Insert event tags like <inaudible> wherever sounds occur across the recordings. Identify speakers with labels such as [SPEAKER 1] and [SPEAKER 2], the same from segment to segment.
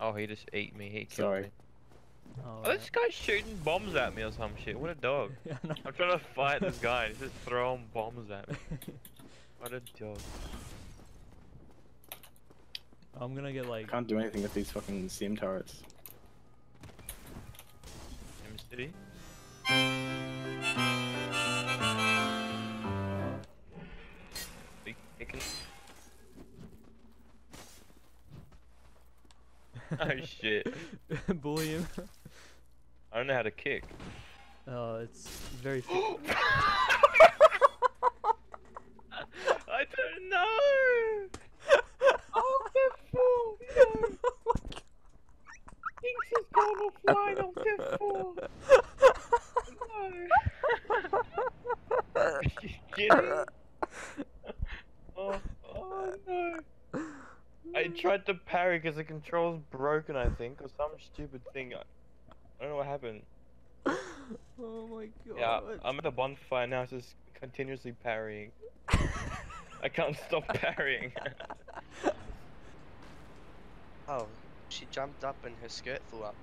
[SPEAKER 1] Oh, he just ate me. He killed
[SPEAKER 2] Sorry.
[SPEAKER 1] me.
[SPEAKER 3] Oh,
[SPEAKER 1] Oh, this guy's shooting bombs at me or some shit. What a dog. <laughs>
[SPEAKER 3] yeah. I know.
[SPEAKER 1] I'm trying to fight this guy. He's just throwing bombs at me. <laughs> What a dog.
[SPEAKER 3] I'm gonna get like.
[SPEAKER 2] Can't do anything with these fucking sim turrets.
[SPEAKER 1] M City. <laughs> oh shit. <laughs>
[SPEAKER 3] bully him.
[SPEAKER 1] I don't know how to kick.
[SPEAKER 3] Oh, it's very. <gasps>
[SPEAKER 1] I don't know. <laughs> Oh, the fool! No. Jinx has gone offline on Div 4. No. Are you kidding? Oh, oh no. I tried to parry because the control's broken, I think, or some stupid thing. I, I don't know what happened. <laughs>
[SPEAKER 3] oh my god.
[SPEAKER 1] Yeah, I'm at the bonfire now, it's just continuously parrying. <laughs> I can't stop parrying. <laughs>
[SPEAKER 4] Oh, she jumped up and her skirt flew up.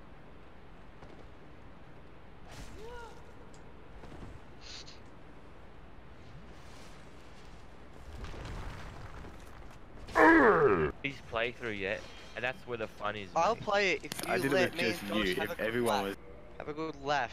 [SPEAKER 1] He's playthrough yet, and that's where the fun is.
[SPEAKER 4] I'll
[SPEAKER 1] mate.
[SPEAKER 4] play it if you
[SPEAKER 2] I did it
[SPEAKER 4] let
[SPEAKER 2] with
[SPEAKER 4] me
[SPEAKER 2] just
[SPEAKER 4] and Josh
[SPEAKER 2] you.
[SPEAKER 4] have a
[SPEAKER 2] If
[SPEAKER 4] good
[SPEAKER 2] everyone
[SPEAKER 4] laugh.
[SPEAKER 2] was
[SPEAKER 4] Have a good laugh.